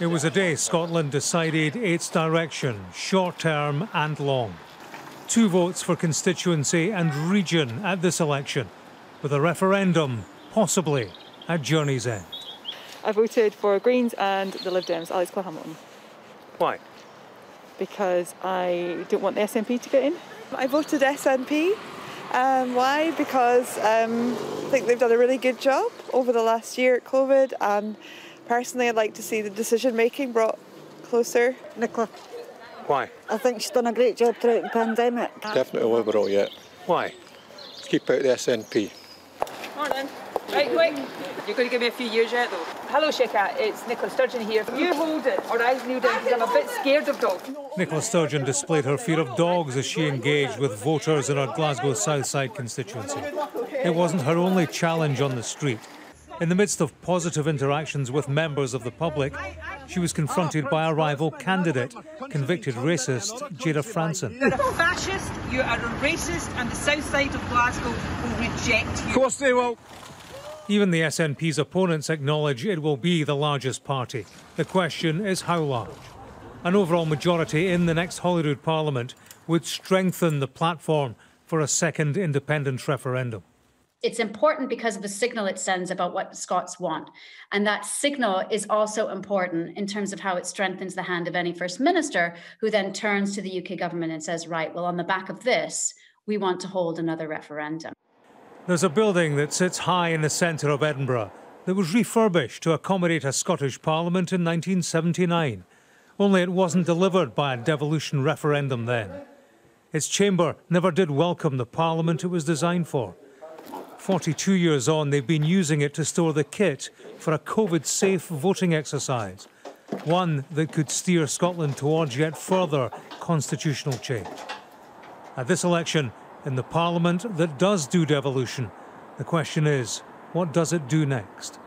It was a day Scotland decided its direction, short term and long. Two votes for constituency and region at this election, with a referendum possibly at Journey's End. I voted for Greens and the Lib Dems, Alex Cole Hamilton. Why? Because I don't want the SNP to get in. I voted SNP. Um, why? Because um, I think they've done a really good job over the last year at COVID, and personally, I'd like to see the decision making brought closer. Nicola. Why? I think she's done a great job throughout the pandemic. Definitely Liberal, yeah. Why? Keep out the SNP. Morning. Right, quick. You're going to give me a few years yet, though. Hello, Sheka. It's Nicola Sturgeon here. You hold it, or I'll kneel down because I'm a bit scared of dogs. Nicola Sturgeon displayed her fear of dogs as she engaged with voters in her Glasgow Southside constituency. It wasn't her only challenge on the street. In the midst of positive interactions with members of the public, she was confronted by a rival candidate, convicted racist Jayda Fransen. You're a fascist, you are a racist, and the south side of Glasgow will reject you. Of course they will. Even the SNP's opponents acknowledge it will be the largest party. The question is how large. An overall majority in the next Holyrood Parliament would strengthen the platform for a second independence referendum. It's important because of the signal it sends about what Scots want. And that signal is also important in terms of how it strengthens the hand of any First Minister who then turns to the UK government and says, right, well, on the back of this, we want to hold another referendum. There's a building that sits high in the centre of Edinburgh that was refurbished to accommodate a Scottish Parliament in 1979. Only it wasn't delivered by a devolution referendum then. Its chamber never did welcome the Parliament it was designed for. 42 years on, they've been using it to store the kit for a COVID safe voting exercise, one that could steer Scotland towards yet further constitutional change. At this election, in the Parliament that does do devolution. The question is, what does it do next?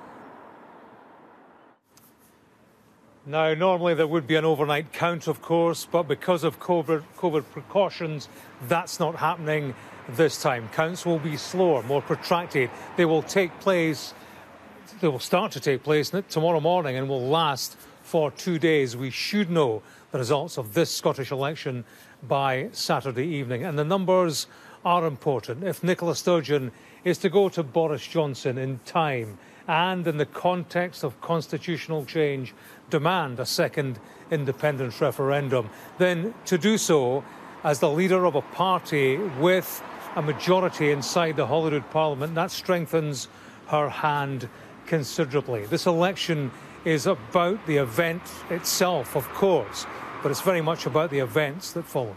Now, normally there would be an overnight count, of course, but because of COVID, COVID, precautions, that's not happening this time. Counts will be slower, more protracted. They will take place, they will start to take place tomorrow morning and will last for two days. We should know the results of this Scottish election by Saturday evening. And the numbers are important. If Nicola Sturgeon is to go to Boris Johnson in time and in the context of constitutional change demand a second independence referendum, then to do so as the leader of a party with a majority inside the Holyrood Parliament, that strengthens her hand considerably. This election is about the event itself, of course, but it's very much about the events that follow.